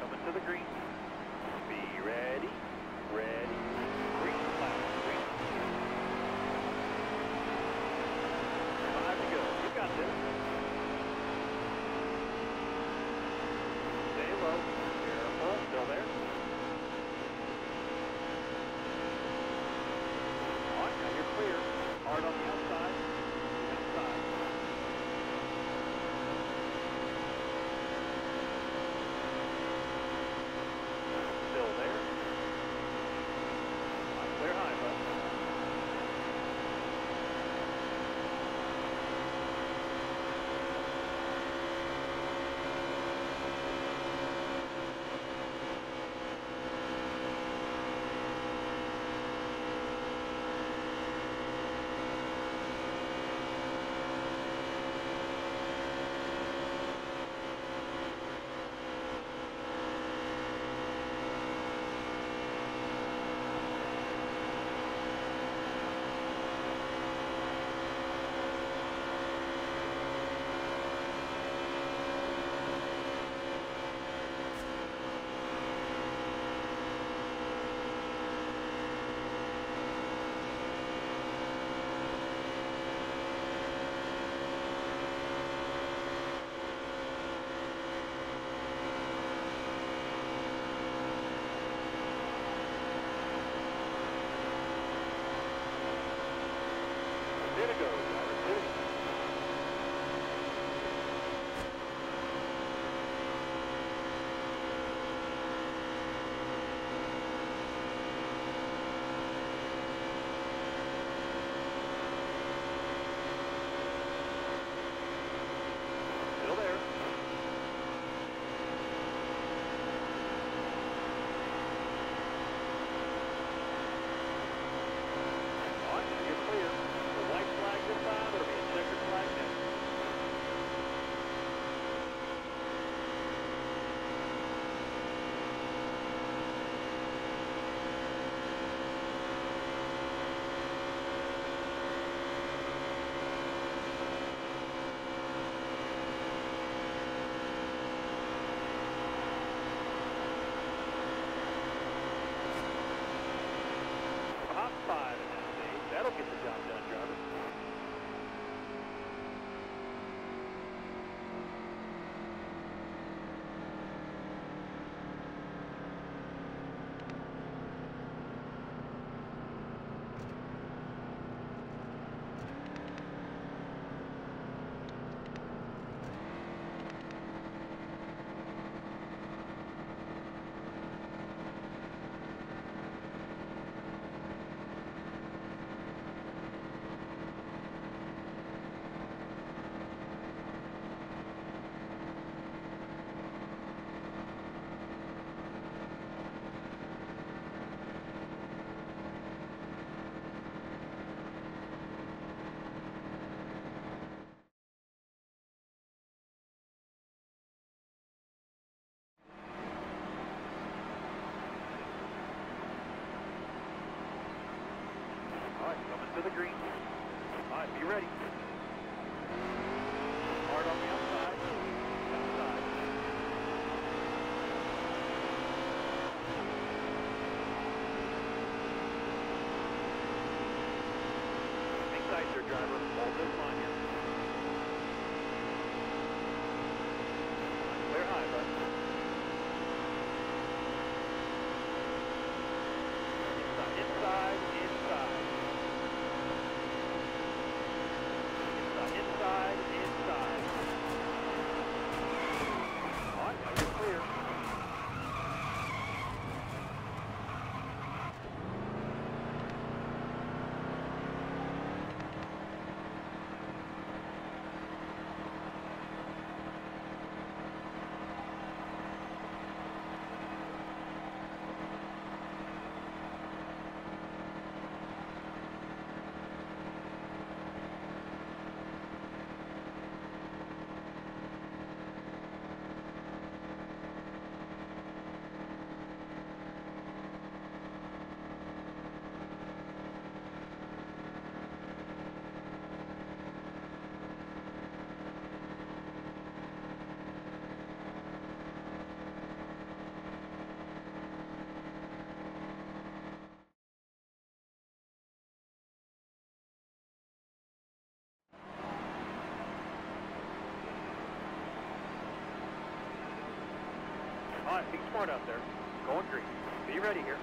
coming to the green. Be ready. ready. All right, be smart out there. Going green. Be ready here.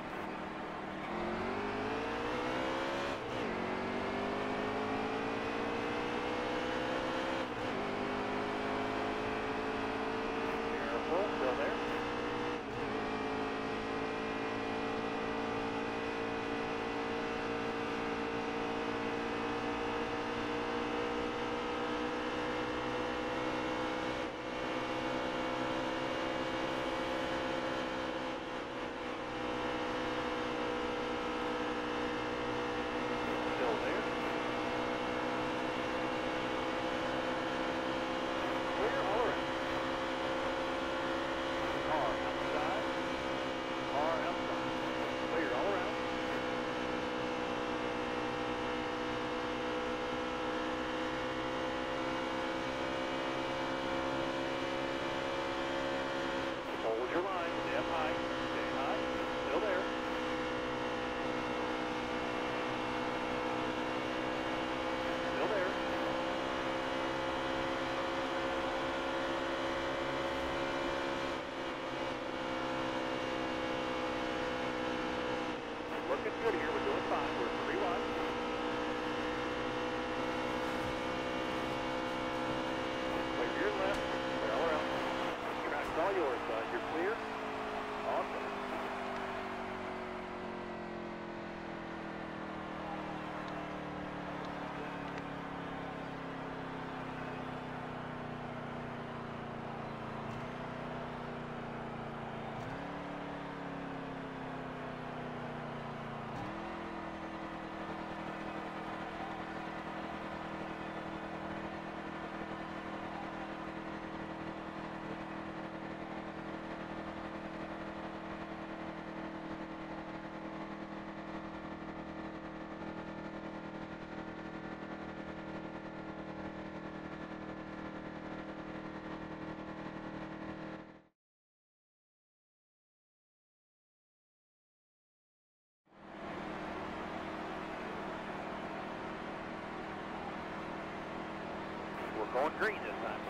Going green this time.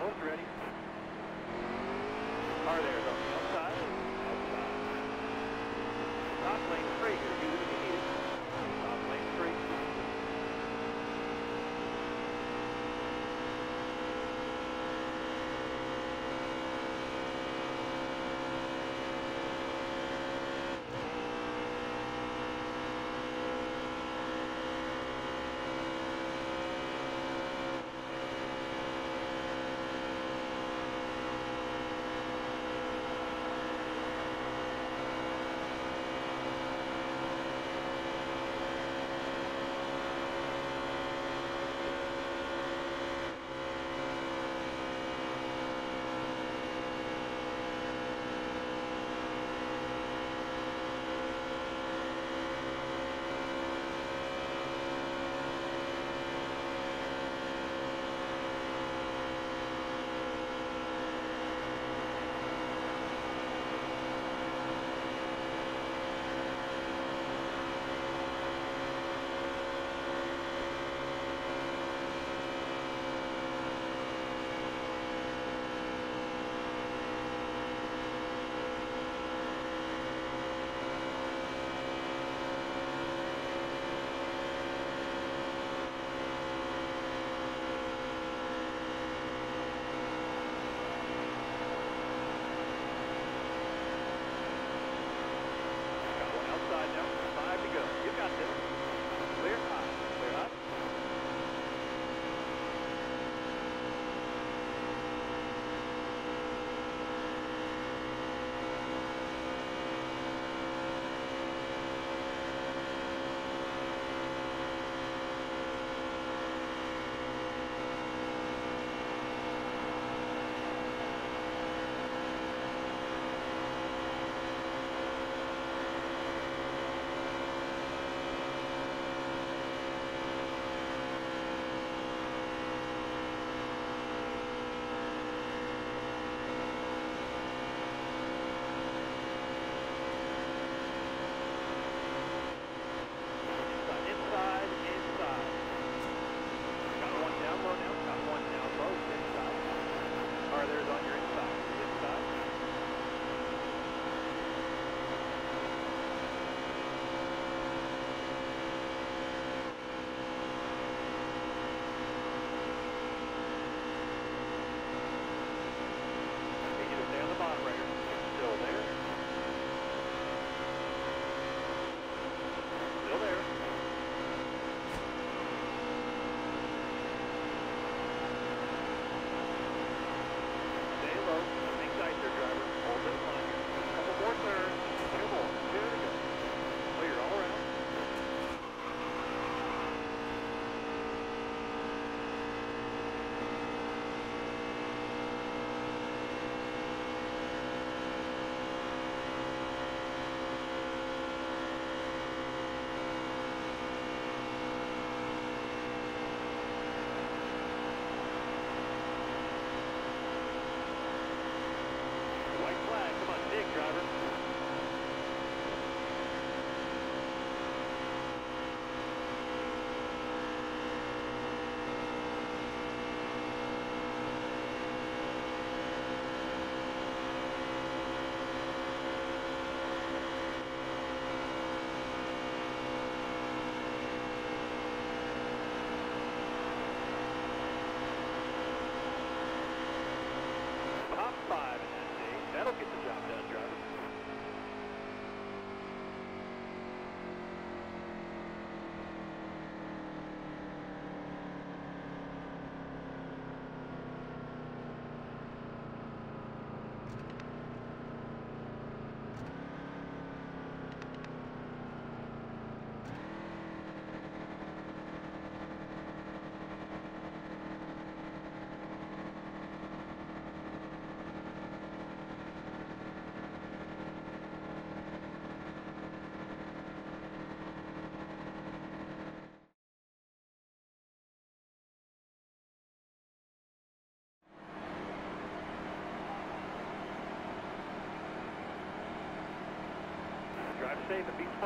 Almost ready. Car there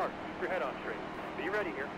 Keep your head on straight. Be ready here.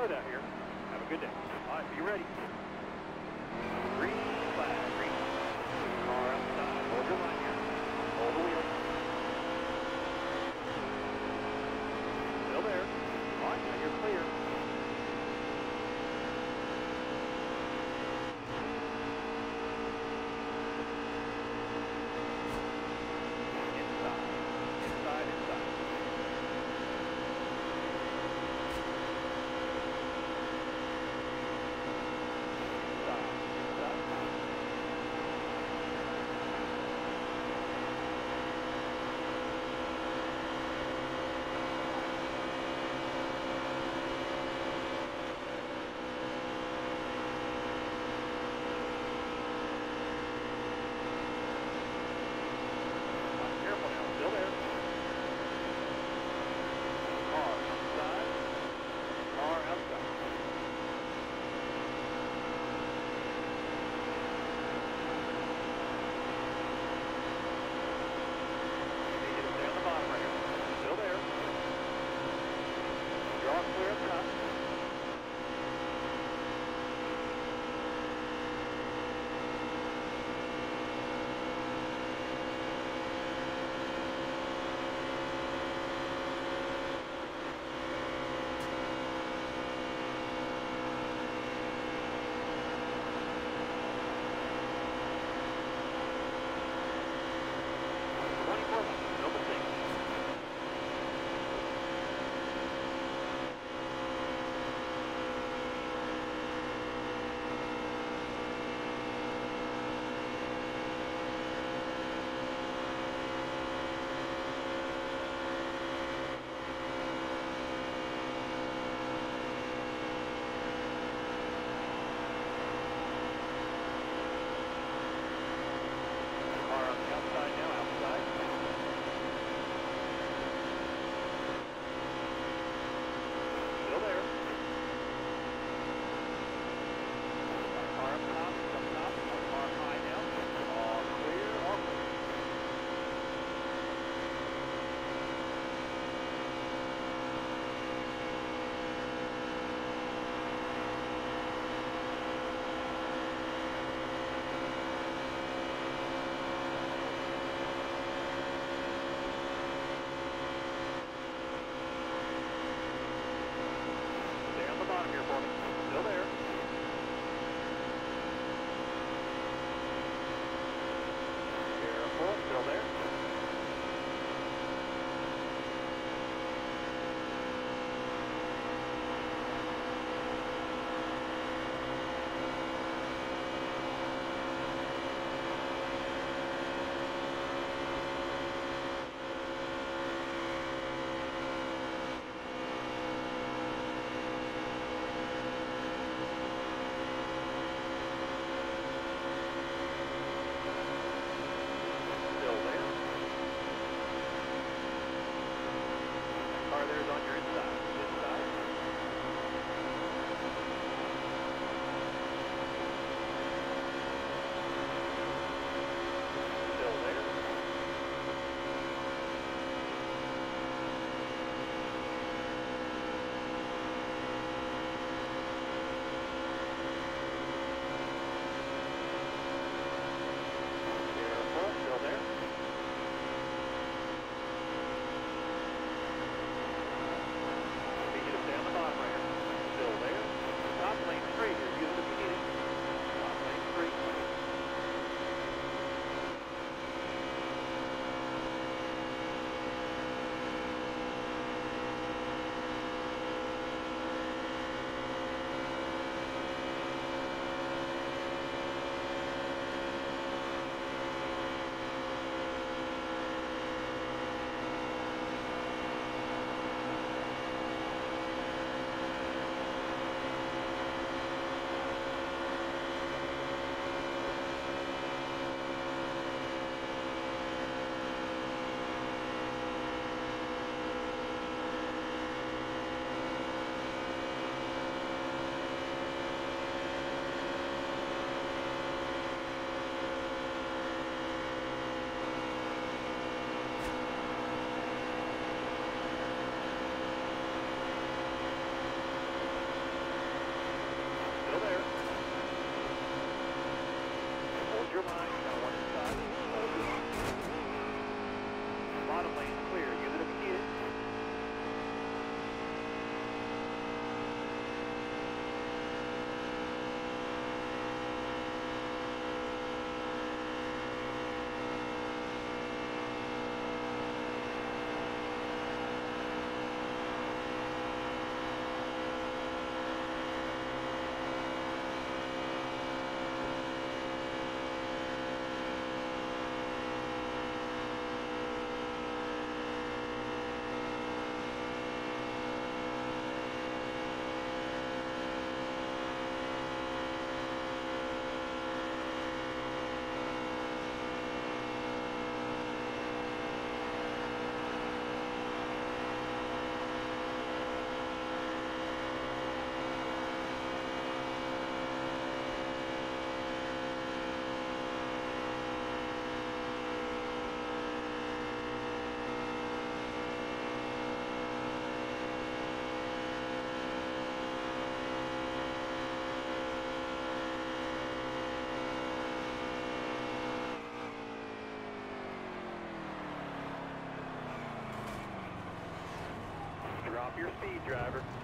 good out here. Have a good day. All right, be ready. Green flag, green. Car outside, hold your line. Southward. your speed, driver.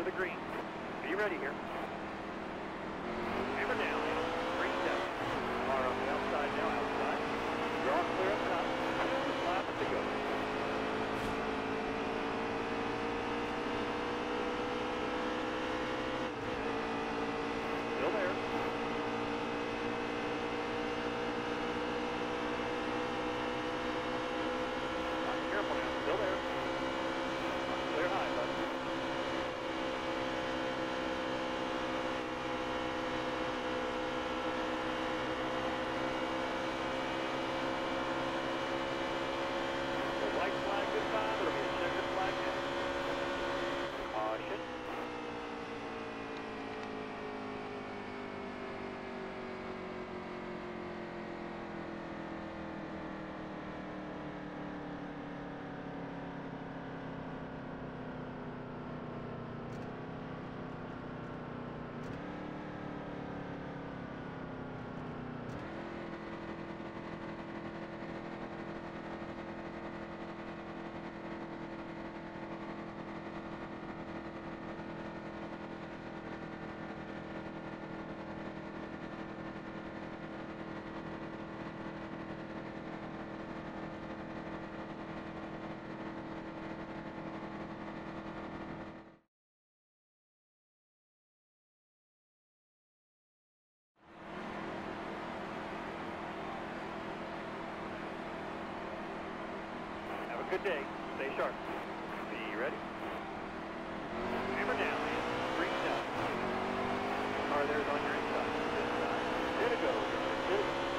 to the green. Be ready here. good day. Stay sharp. Be ready. Hammer down. Bring down. Car there's on your inside. This. There to go. There to go.